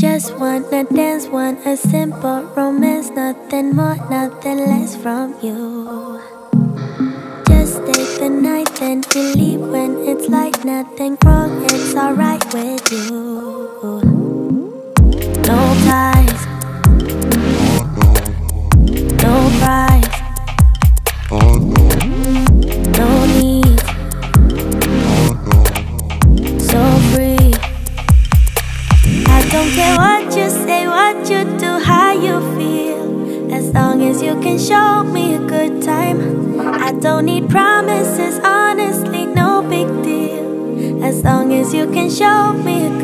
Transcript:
Just wanna dance, want a simple romance, nothing more, nothing less from you. Just take the night, then we leave when it's like nothing wrong, it's alright with you. No ties, don't care what you say, what you do, how you feel. As long as you can show me a good time. I don't need promises, honestly, no big deal. As long as you can show me.